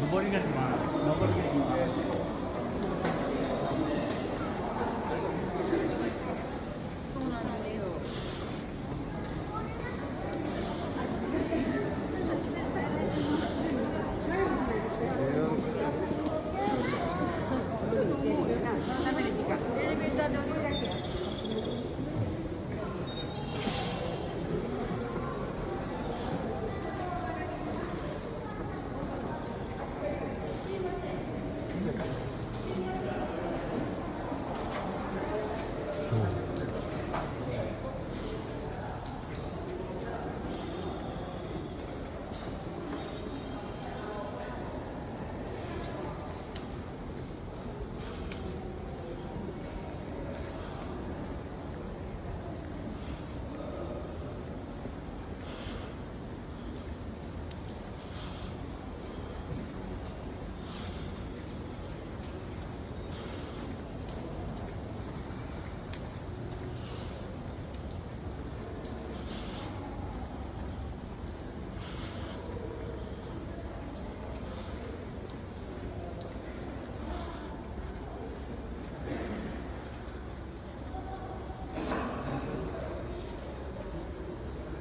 Nobody can demand. Nobody can demand.